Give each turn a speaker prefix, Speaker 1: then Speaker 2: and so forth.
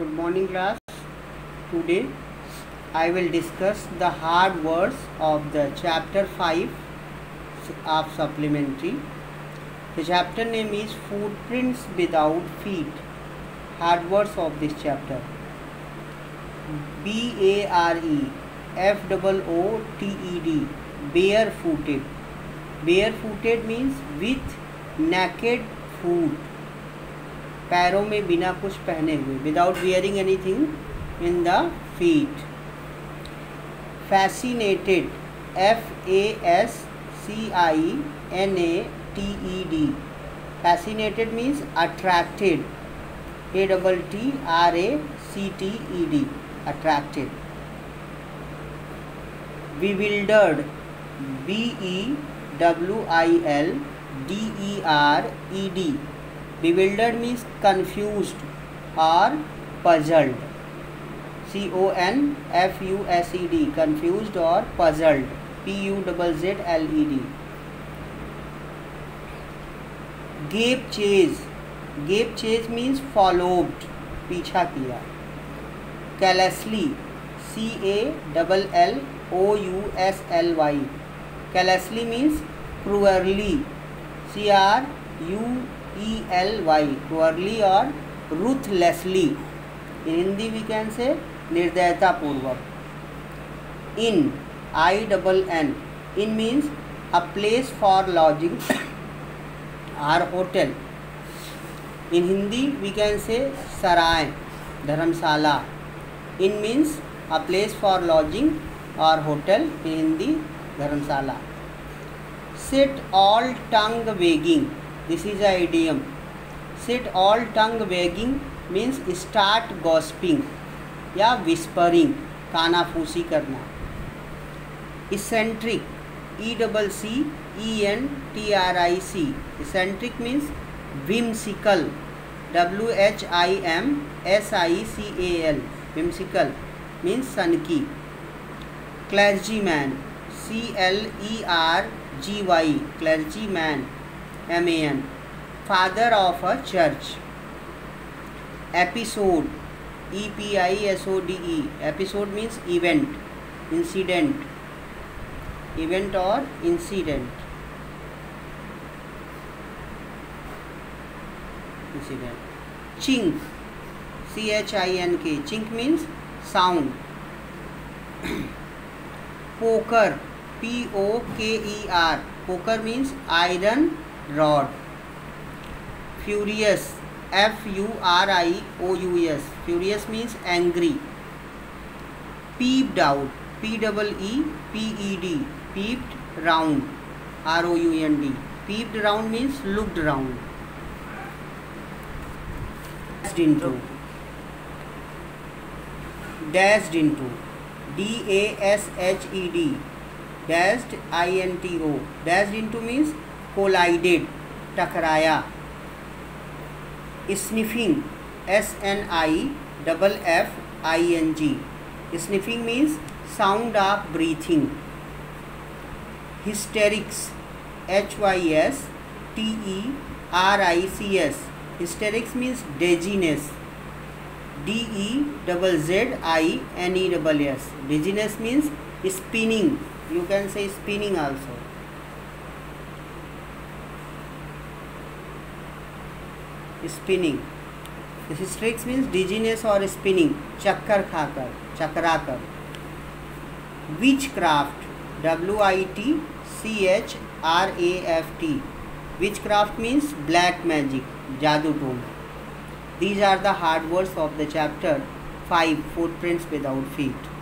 Speaker 1: good morning class today i will discuss the hard words of the chapter 5 of supplementary the chapter name is footprints without feet hard words of this chapter b a r e f o o t e d barefooted barefooted means with naked foot पैरों में बिना कुछ पहने हुए without wearing anything in the feet fascinated F A S C I N A T E D fascinated means attracted A double T R A C T E D attracted bewildered B E W I L D E R E D bewildered means confuse or puzzled C O N F U S E D confuse और puzzled P U double Z L E D gave chase gave chase means followed पीछा किया callously C A double L O U S L Y callously means cruelly C R U E L Y cruelly और ruthlessly in Hindi we can say निर्दयता पूर्वक inn I double N inn means a place for lodging or hotel in Hindi we can say Sarai Dharamshala inn means a place for lodging और hotel in Hindi Dharamshala set all tongue wagging this is idiom set all tongue wagging means start gossiping या whispering कानाफूसी करना eccentric E double C E N T R I C eccentric means whimsical W H I M S I C A L whimsical means सनकी clergy man C L E R G Y clergy man M A N father of a church episode E P I S O D E episode means event incident event और incident incident chink C H I N K chink means sound poker P O K E R poker means iron rod. Furious, F-U-R-I-O-U-S, furious means angry. Peeped out, P-E-E-P-E-D, peeped round, R-O-U-N-D. Peeped round means looked round. Dashed into, D-A-S-H-E-D, dashed I-N-T-O. Dashed into means collided टकराया sniffing S N I double F I N G sniffing means sound of breathing hysterics H Y S T E R I C S hysterics means dizziness D E double Z I N E double S dizziness means spinning you can say spinning also spinning hysterics means dizziness और spinning चक्कर खाकर चकरा कर witchcraft W I T C H R A F T witchcraft means black magic जादू टोना or the hard words of the chapter five 5 prints without feet